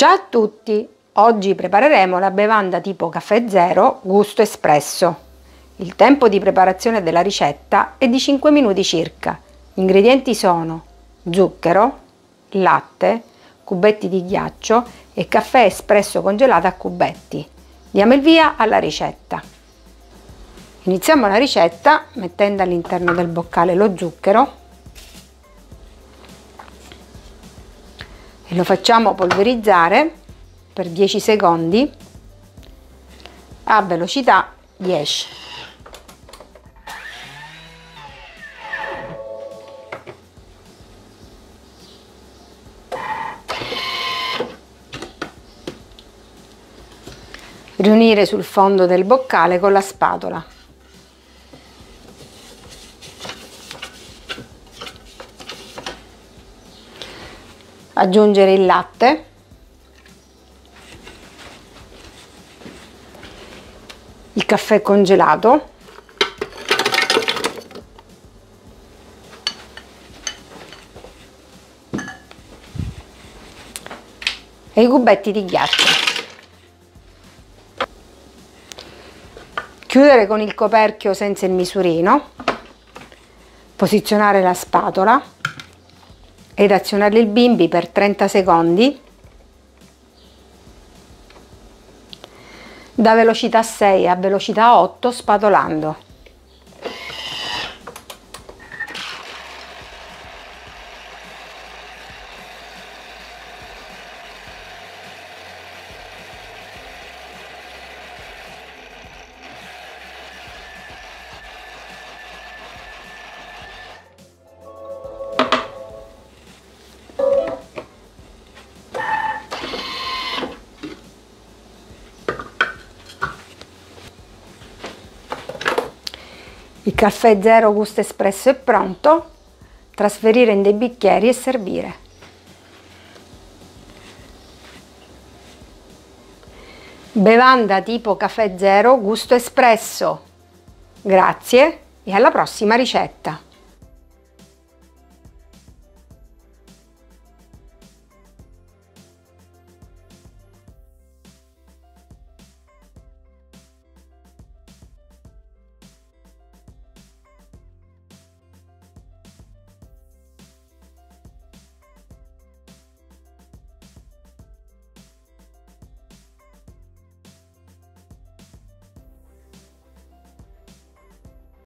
Ciao a tutti! Oggi prepareremo la bevanda tipo caffè zero gusto espresso. Il tempo di preparazione della ricetta è di 5 minuti circa. Gli ingredienti sono zucchero, latte, cubetti di ghiaccio e caffè espresso congelato a cubetti. Diamo il via alla ricetta. Iniziamo la ricetta mettendo all'interno del boccale lo zucchero e lo facciamo polverizzare per 10 secondi a velocità 10. Riunire sul fondo del boccale con la spatola. Aggiungere il latte. Il caffè congelato. E i cubetti di ghiaccio. Chiudere con il coperchio senza il misurino. Posizionare la spatola ed azionare il bimbi per 30 secondi. Da velocità 6 a velocità 8 spatolando Il caffè zero gusto espresso è pronto, trasferire in dei bicchieri e servire. Bevanda tipo caffè zero gusto espresso. Grazie e alla prossima ricetta!